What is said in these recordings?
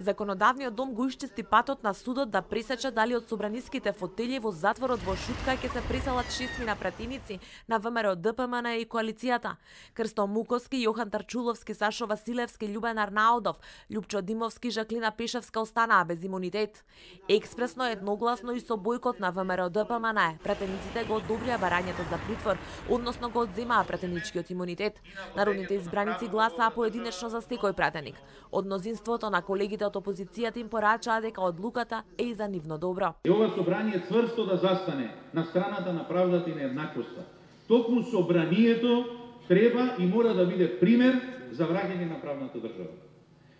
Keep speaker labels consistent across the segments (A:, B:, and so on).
A: Законодавниот дом го исчисти патот на судот да пресече дали од собраниските фотели во затворот во Шутка ќе се преселат шестмина пратеници на ВМРО ДПМН и коалицијата. Крсто Муковски, Јохан Тарчуловски, Сашо Василевски, Љубен Арнаудов, Љупчо Димовски, Жаклина Пешевска останаа без имунитет. Експресно, едногласно и со бојкот на ВМРО ДПМН, пратениците го одобрија барањето за притвор, односно го одземаа пратеничкиот имунитет. Народните избраници гласаа поединечно за секој пратеник. Од мнозинството на колегите од опозицијата им порачаа дека одлуката е и за нивно добро.
B: И ова собрание цврсто да застане на страната на правдата и на еднаквоста. Токму собранието треба и мора да биде пример за враќање на правната држава.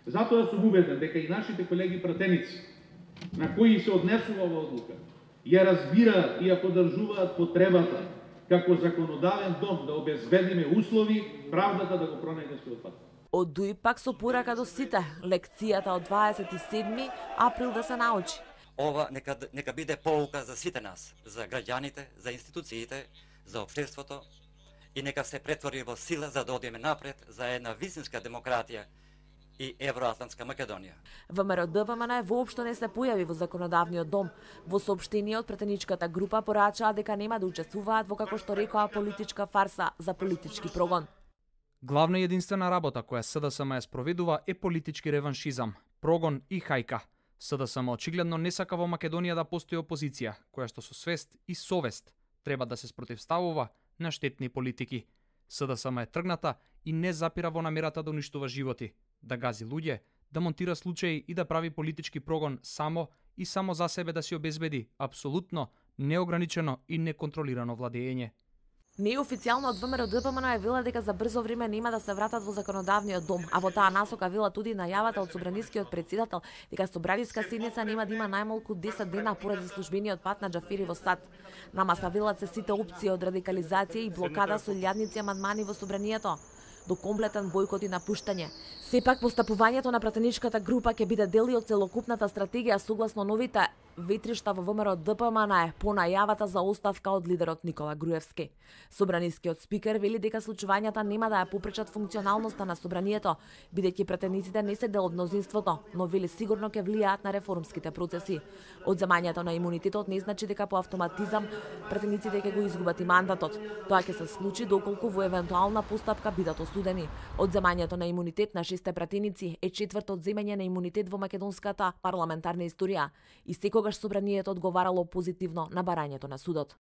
B: Затоа сум убеден дека и нашите колеги пратеници, на кои се однесува ова одлука, ја разбираат и ја поддржуваат потребата како законодавен дом да обезбедиме услови правдата да го пронајде својот пат.
A: Од ДУИ пак со порака до сите, лекцијата од 27 април да се научи.
C: Ова нека, нека биде поука за сите нас, за граѓаните, за институциите, за општеството и нека се претвори во сила за да одиме напред за една вистинска демократија и Евроатлантска Македонија.
A: ВМРО ДПМН воопшто не се појави во законодавниот дом. Во соопштение од претеничката група порачаа дека нема да учествуваат во како што рекоа политичка фарса за политички прогон.
D: Главна и единствена работа која СДСМ ја спроведува е политички реваншизам, прогон и хајка. СДСМ очигледно не сака во Македонија да постои опозиција, која што со свест и совест треба да се спротивставува на штетни политики. СДСМ е тргната и не запира во намерата да уништува животи, да гази луѓе, да монтира случаи и да прави политички прогон само и само за себе да си обезбеди апсолутно неограничено и неконтролирано владење.
A: Неофицијално од ВМРО ДПМН е вела дека за брзо време нема да се вратат во законодавниот дом, а во таа насока вела туди најавата од собранискиот председател дека собраниска седница нема да има најмалку 10 дена поради службениот пат на Џафери во САД. На маса велат се сите опции од радикализација и блокада со лјадници амандмани во собранието до комплетен бојкот и напуштање. Сепак постапувањето на пратеничката група ќе биде дел од целокупната стратегија согласно новите ветришта во ВМРО ДПМН е по најавата за оставка од лидерот Никола Груевски. Собранискиот спикер вели дека случувањата нема да ја попречат функционалноста на собранието, бидејќи претениците не се дел од мнозинството, но вели сигурно ќе влијаат на реформските процеси. Одземањето на имунитетот не значи дека по автоматизам претениците ќе го изгубат и мандатот. Тоа ќе се случи доколку во евентуална постапка бидат осудени. Одземањето на имунитет на шесте претеници е четврто одземање на имунитет во македонската парламентарна историја и секогаш собранието одговарало позитивно на барањето на судот.